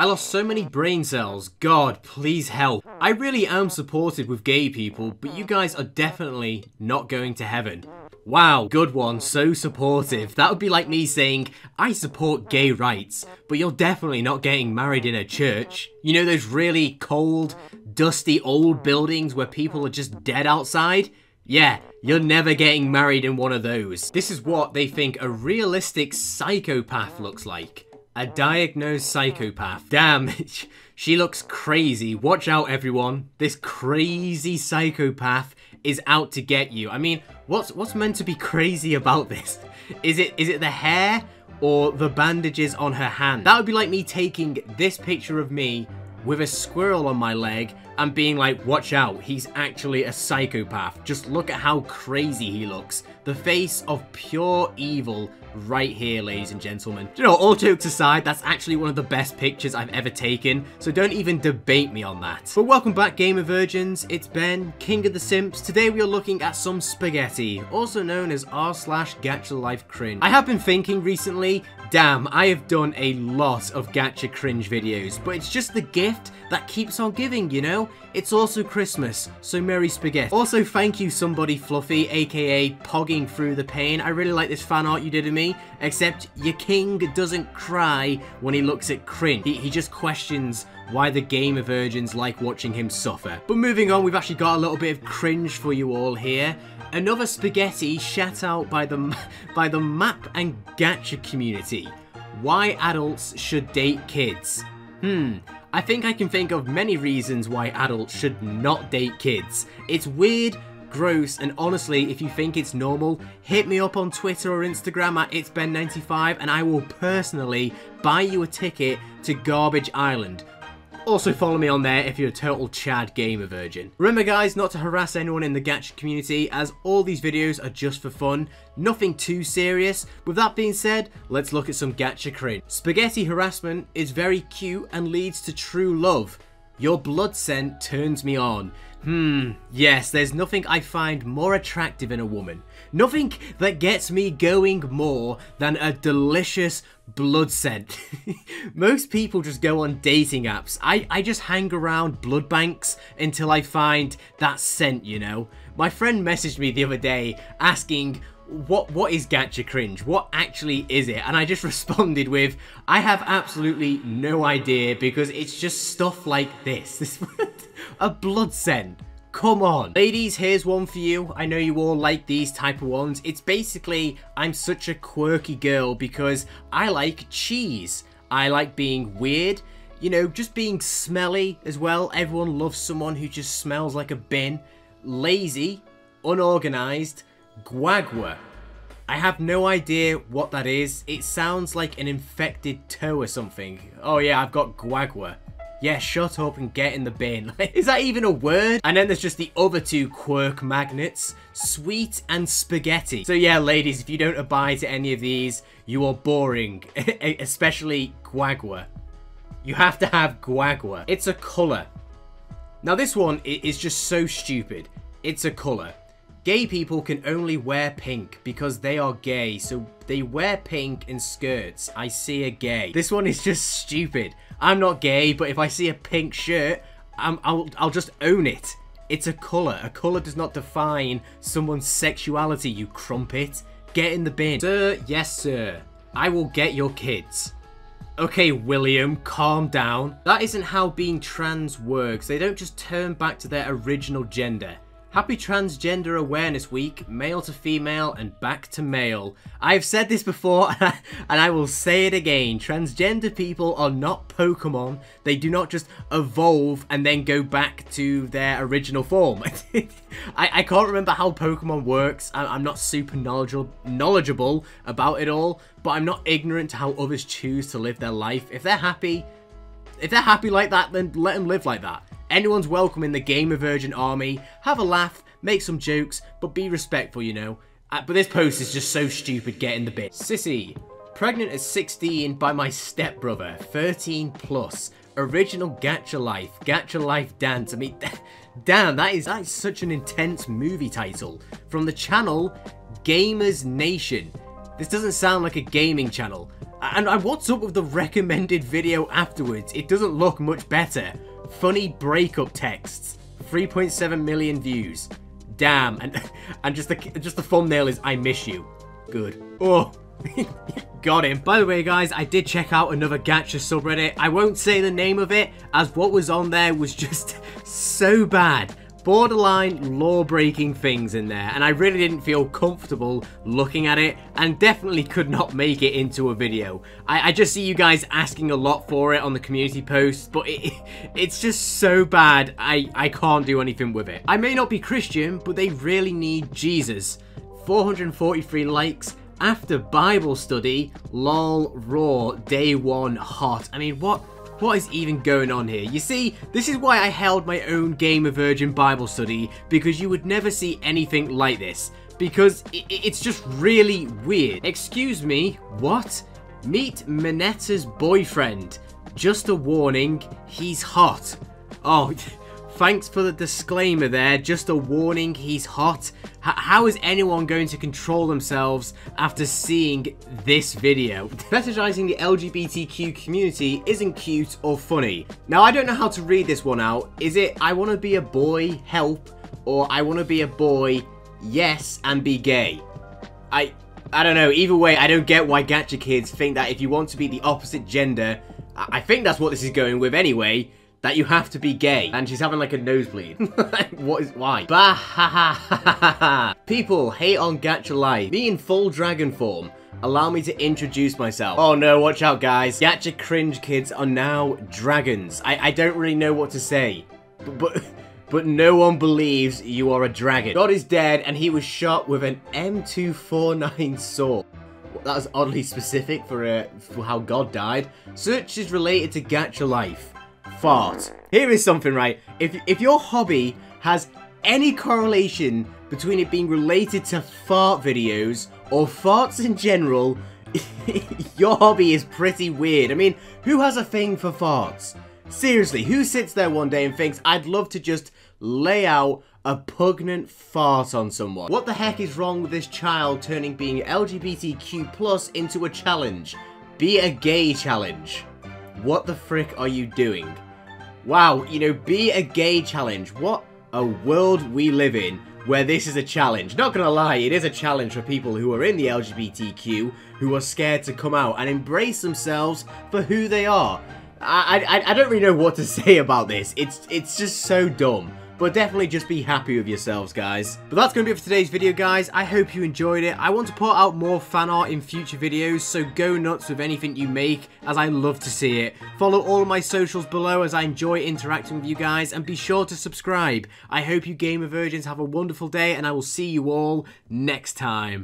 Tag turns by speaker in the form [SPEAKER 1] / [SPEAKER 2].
[SPEAKER 1] I lost so many brain cells. God, please help. I really am supportive with gay people, but you guys are definitely not going to heaven. Wow, good one, so supportive. That would be like me saying, I support gay rights, but you're definitely not getting married in a church. You know those really cold, dusty old buildings where people are just dead outside? Yeah, you're never getting married in one of those. This is what they think a realistic psychopath looks like. A diagnosed psychopath. Damn, she looks crazy. Watch out, everyone. This crazy psychopath is out to get you. I mean, what's what's meant to be crazy about this? Is it is it the hair or the bandages on her hand? That would be like me taking this picture of me with a squirrel on my leg and being like, watch out, he's actually a psychopath. Just look at how crazy he looks. The face of pure evil right here, ladies and gentlemen. You know, all jokes aside, that's actually one of the best pictures I've ever taken, so don't even debate me on that. But welcome back, Gamer Virgins. It's Ben, King of the Simps. Today we are looking at some spaghetti, also known as r slash gacha life cringe. I have been thinking recently Damn, I have done a lot of gacha cringe videos, but it's just the gift that keeps on giving, you know? It's also Christmas, so merry spaghetti. Also, thank you somebody fluffy, aka pogging through the pain. I really like this fan art you did of me, except your king doesn't cry when he looks at cringe. He, he just questions why the game of virgins like watching him suffer. But moving on, we've actually got a little bit of cringe for you all here. Another spaghetti shat out by the, by the map and gacha community. Why adults should date kids. Hmm, I think I can think of many reasons why adults should not date kids. It's weird, gross, and honestly, if you think it's normal, hit me up on Twitter or Instagram at itsben95 and I will personally buy you a ticket to Garbage Island. Also follow me on there if you're a total Chad gamer virgin. Remember guys not to harass anyone in the gacha community as all these videos are just for fun, nothing too serious. With that being said, let's look at some gacha cringe. Spaghetti harassment is very cute and leads to true love. Your blood scent turns me on. Hmm, yes, there's nothing I find more attractive in a woman. Nothing that gets me going more than a delicious blood scent. Most people just go on dating apps. I, I just hang around blood banks until I find that scent, you know? My friend messaged me the other day asking what what is gacha cringe? What actually is it? And I just responded with, I have absolutely no idea because it's just stuff like this. This a blood scent. Come on. Ladies, here's one for you. I know you all like these type of ones. It's basically, I'm such a quirky girl because I like cheese. I like being weird. You know, just being smelly as well. Everyone loves someone who just smells like a bin. Lazy, unorganized, guagua. I have no idea what that is. It sounds like an infected toe or something. Oh yeah, I've got guagua. Yeah, shut up and get in the bin. Is that even a word? And then there's just the other two quirk magnets, sweet and spaghetti. So yeah, ladies, if you don't abide to any of these, you are boring, especially guagua. You have to have guagua. It's a colour. Now this one is just so stupid. It's a colour. Gay people can only wear pink because they are gay, so they wear pink in skirts. I see a gay. This one is just stupid. I'm not gay, but if I see a pink shirt, i will I'll just own it. It's a colour. A colour does not define someone's sexuality, you crumpet. Get in the bin. Sir, yes sir. I will get your kids. Okay, William, calm down. That isn't how being trans works. They don't just turn back to their original gender. Happy Transgender Awareness Week, male to female and back to male. I've said this before and I will say it again. Transgender people are not Pokemon. They do not just evolve and then go back to their original form. I, I can't remember how Pokemon works. I, I'm not super knowledgeable, knowledgeable about it all, but I'm not ignorant to how others choose to live their life. If they're happy, if they're happy like that, then let them live like that. Anyone's welcome in the Gamer Virgin army. Have a laugh, make some jokes, but be respectful, you know. Uh, but this post is just so stupid, get in the bit. Sissy, pregnant at 16 by my stepbrother, 13 plus. Original Gacha Life, Gacha Life Dance. I mean, damn, that is, that is such an intense movie title. From the channel Gamers Nation. This doesn't sound like a gaming channel. And what's up with the recommended video afterwards? It doesn't look much better. Funny breakup texts. 3.7 million views. Damn. And and just the just the thumbnail is I miss you. Good. Oh. Got him. By the way, guys, I did check out another Gacha subreddit. I won't say the name of it, as what was on there was just so bad borderline law-breaking things in there and I really didn't feel comfortable looking at it and definitely could not make it into a video. I, I just see you guys asking a lot for it on the community posts but it, it's just so bad I, I can't do anything with it. I may not be Christian but they really need Jesus. 443 likes after Bible study, lol, raw, day one, hot. I mean, what what is even going on here? You see, this is why I held my own Gamer Virgin Bible study, because you would never see anything like this. Because it's just really weird. Excuse me, what? Meet Minetta's boyfriend. Just a warning, he's hot. Oh, Thanks for the disclaimer there, just a warning, he's hot. H how is anyone going to control themselves after seeing this video? Fetishizing the LGBTQ community isn't cute or funny. Now, I don't know how to read this one out. Is it, I want to be a boy, help, or I want to be a boy, yes, and be gay? I, I don't know, either way, I don't get why gacha kids think that if you want to be the opposite gender, I think that's what this is going with anyway, that you have to be gay. And she's having like a nosebleed. what is, why? Bah ha ha ha ha. People hate on Gacha Life. Me in full dragon form. Allow me to introduce myself. Oh no, watch out guys. Gacha cringe kids are now dragons. I, I don't really know what to say. But, but, but no one believes you are a dragon. God is dead and he was shot with an M249 sword. That was oddly specific for, uh, for how God died. Search is related to Gacha Life fart. Here is something, right? If, if your hobby has any correlation between it being related to fart videos or farts in general, your hobby is pretty weird. I mean, who has a thing for farts? Seriously, who sits there one day and thinks, I'd love to just lay out a pugnant fart on someone? What the heck is wrong with this child turning being LGBTQ plus into a challenge? Be a gay challenge. What the frick are you doing? Wow, you know, be a gay challenge. What a world we live in where this is a challenge. Not gonna lie, it is a challenge for people who are in the LGBTQ, who are scared to come out and embrace themselves for who they are. I, I, I don't really know what to say about this. It's, it's just so dumb. But definitely just be happy with yourselves, guys. But that's going to be it for today's video, guys. I hope you enjoyed it. I want to put out more fan art in future videos, so go nuts with anything you make, as I love to see it. Follow all of my socials below, as I enjoy interacting with you guys, and be sure to subscribe. I hope you Gamer Virgins have a wonderful day, and I will see you all next time.